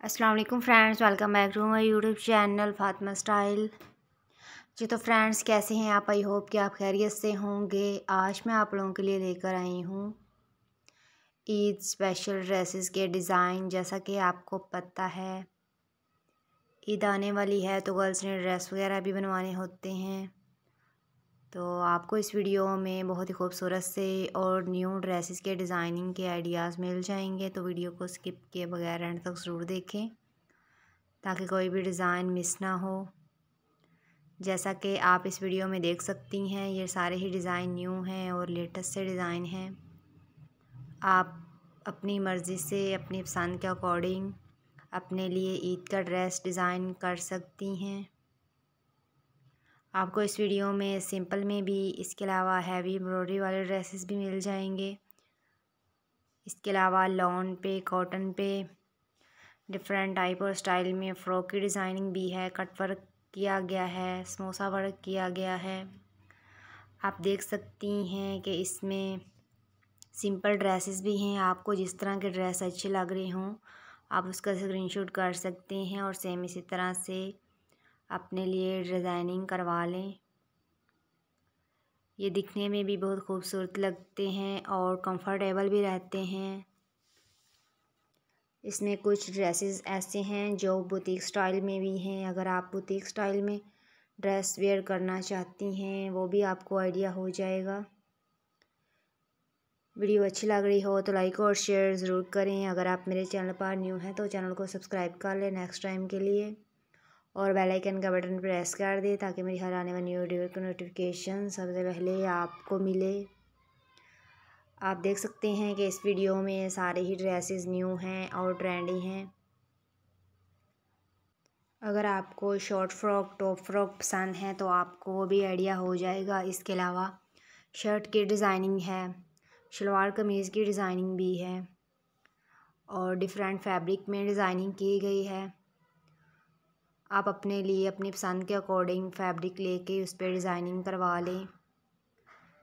वालेकुम friends, welcome back to my YouTube channel Fatima style. जी तो friends, कैसे हैं आप? आई होप कि आप खैरियत से होंगे। आज मैं आप लोगों के लिए लेकर आई हूँ ईद स्पेशल ड्रेसेस के डिज़ाइन। जैसा कि आपको पता है, ईद आने वाली है तो गर्ल्स ने ड्रेस वगैरह भी बनवाने होते हैं। तो आपको इस वीडियो में बहुत ही खूबसूरत से और न्यू ड्रेसेस के डिज़ाइनिंग के आइडियाज़ मिल जाएँगे तो वीडियो को स्किप किए बगैर एंड तक ज़रूर देखें, ताकि कोई भी डिज़ाइन मिस ना हो। जैसा कि आप इस वीडियो में देख सकती हैं, ये सारे ही डिज़ाइन न्यू हैं और लेटेस्ट से डिज़ाइन हैं। आप अपनी मर्ज़ी से, अपनी पसंद के अकॉर्डिंग अपने लिए ईद का ड्रेस डिज़ाइन कर सकती हैं। आपको इस वीडियो में सिंपल में भी इसके अलावा हैवी एम्ब्रॉयडरी वाले ड्रेसेस भी मिल जाएँगे। इसके अलावा लॉन पे, कॉटन पे, डिफरेंट टाइप और स्टाइल में फ़्रॉक की डिज़ाइनिंग भी है। कट वर्क किया गया है, समोसा वर्क किया गया है। आप देख सकती हैं कि इसमें सिंपल ड्रेसेस भी हैं। आपको जिस तरह के ड्रेस अच्छे लग रहे हों, आप उसका स्क्रीनशॉट कर सकते हैं और सेम इसी तरह से अपने लिए डिज़ाइनिंग करवा लें। ये दिखने में भी बहुत खूबसूरत लगते हैं और कंफर्टेबल भी रहते हैं। इसमें कुछ ड्रेसेस ऐसे हैं जो बुटीक स्टाइल में भी हैं। अगर आप बुटीक स्टाइल में ड्रेस वेयर करना चाहती हैं, वो भी आपको आइडिया हो जाएगा। वीडियो अच्छी लग रही हो तो लाइक और शेयर ज़रूर करें। अगर आप मेरे चैनल पर न्यू हैं तो चैनल को सब्सक्राइब कर लें। नेक्स्ट टाइम के लिए और बेल आइकन का बटन प्रेस कर दे ताकि मेरी हर आने वाली वीडियो की नोटिफिकेशन सबसे पहले आपको मिले। आप देख सकते हैं कि इस वीडियो में सारे ही ड्रेसेस न्यू हैं और ट्रेंडी हैं। अगर आपको शॉर्ट फ्रॉक टॉप फ्रॉक पसंद है तो आपको वो भी आइडिया हो जाएगा। इसके अलावा शर्ट की डिज़ाइनिंग है शलवार कमीज़ की डिज़ाइनिंग भी है और डिफरेंट फैब्रिक में डिज़ाइनिंग की गई है। आप अपने लिए अपनी पसंद के अकॉर्डिंग फैब्रिक लेके उस पर डिज़ाइनिंग करवा लें।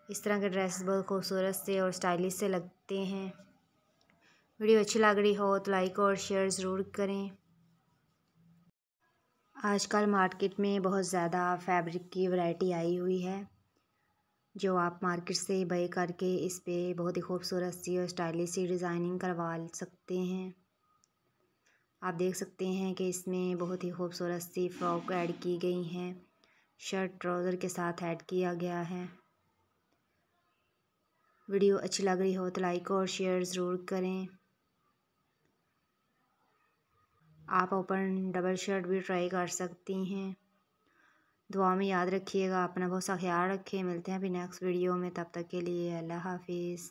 इस तरह के ड्रेस बहुत खूबसूरत से और स्टाइलिश से लगते हैं। वीडियो अच्छी लग रही हो तो लाइक और शेयर ज़रूर करें। आजकल मार्केट में बहुत ज़्यादा फैब्रिक की वैरायटी आई हुई है, जो आप मार्केट से बाई करके इस पर बहुत ही खूबसूरत सी और स्टाइलिश सी डिज़ाइनिंग करवा सकते हैं। आप देख सकते हैं कि इसमें बहुत ही खूबसूरत सी फ्रॉक ऐड की गई हैं। शर्ट, ट्राउज़र के साथ ऐड किया गया है। वीडियो अच्छी लग रही हो तो लाइक और शेयर ज़रूर करें। आप ओपन डबल शर्ट भी ट्राई कर सकती हैं। दुआ में याद रखिएगा, अपना बहुत सा ख्याल रखें। मिलते हैं अभी नेक्स्ट वीडियो में, तब तक के लिए अल्लाह हाफिज़।